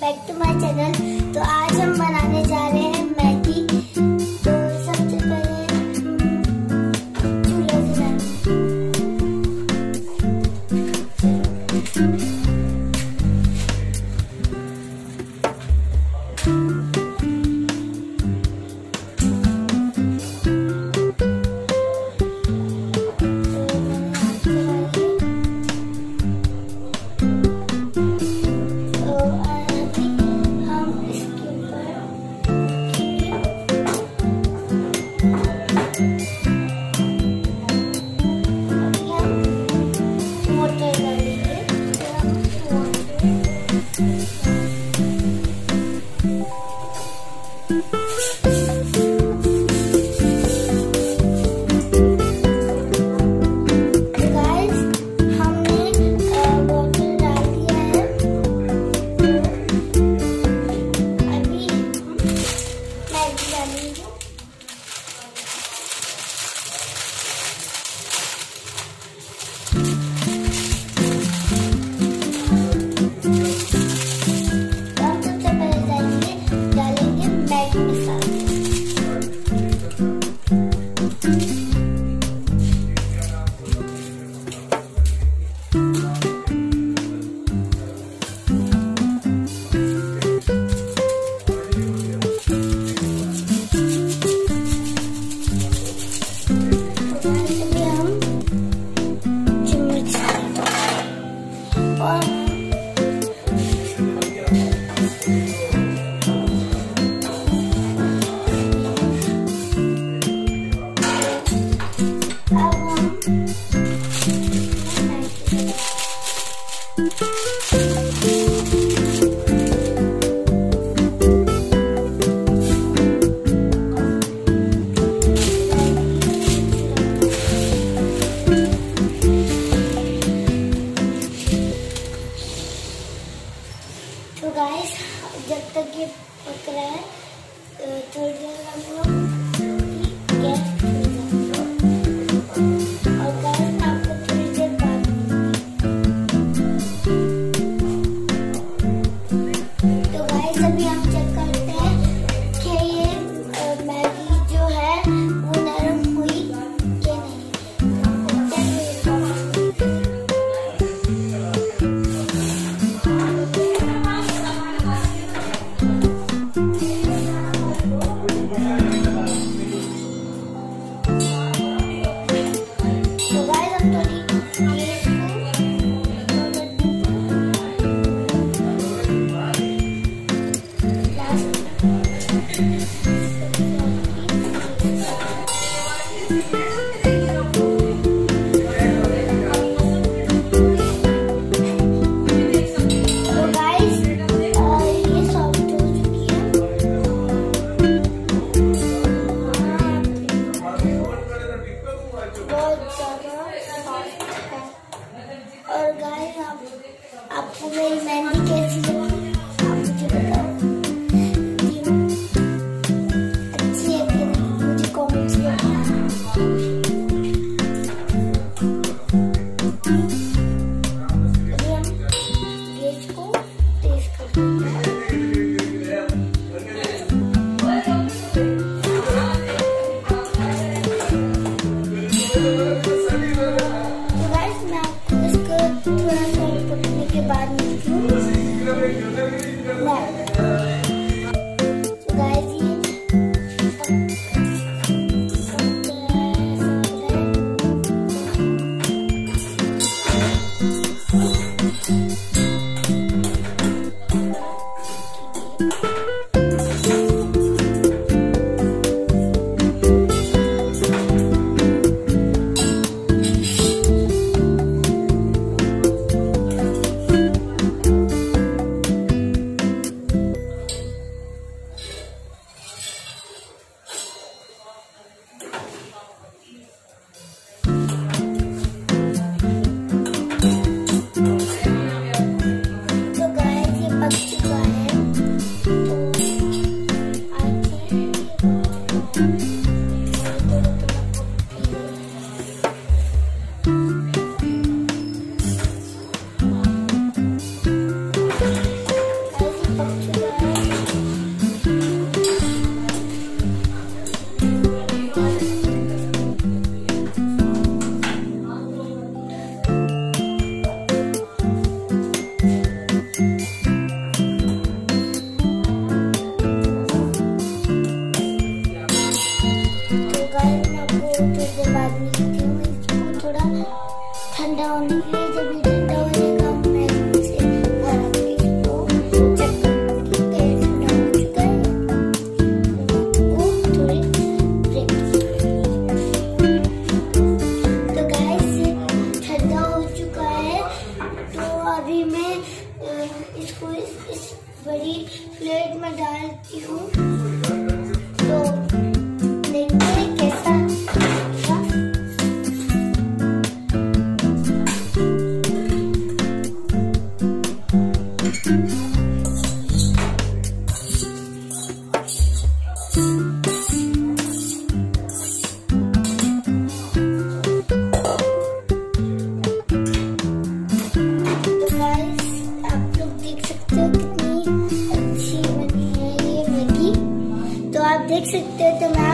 Back to my channel तो आज हम बनाने जा रहे हैं मैगी। तो सबसे पहले चूल्हा Danilo. Bye. Colour Mobil. Bye. बाद में इसको थोड़ा ठंडा होने के लिए जब ये ठंडा हो मैं इसको ठंडा हो चुका है थोड़े तो गैस ठंडा हो चुका है तो अभी मैं इसको इस, इस बड़ी प्लेट में डालती हूँ। देख सकते हो तो मैं